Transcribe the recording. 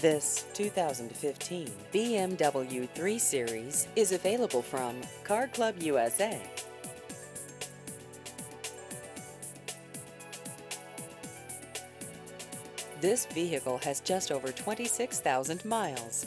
This 2015 BMW 3 Series is available from Car Club USA. This vehicle has just over 26,000 miles.